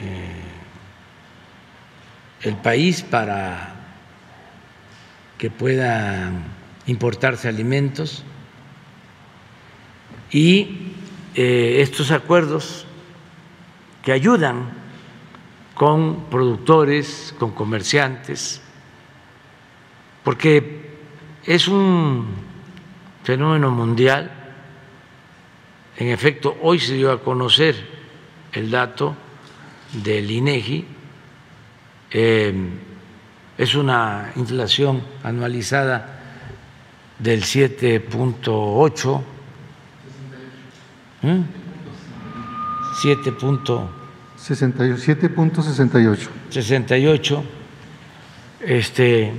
eh, el país para que puedan importarse alimentos y eh, estos acuerdos que ayudan con productores, con comerciantes, porque es un fenómeno mundial. En efecto, hoy se dio a conocer el dato del INEGI, eh, es una inflación anualizada del 7.8, 7.68. 68. Este,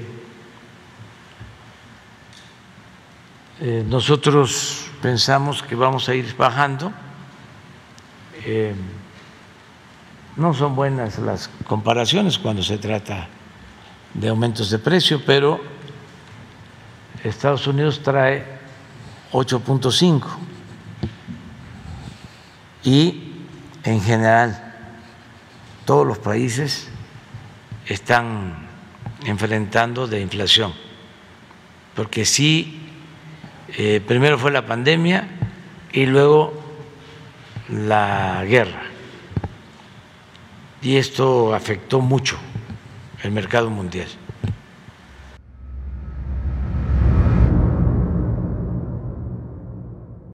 eh, nosotros pensamos que vamos a ir bajando. Eh, no son buenas las comparaciones cuando se trata de aumentos de precio, pero Estados Unidos trae 8.5 y en general todos los países están enfrentando de inflación, porque sí, eh, primero fue la pandemia y luego la guerra, y esto afectó mucho el mercado mundial.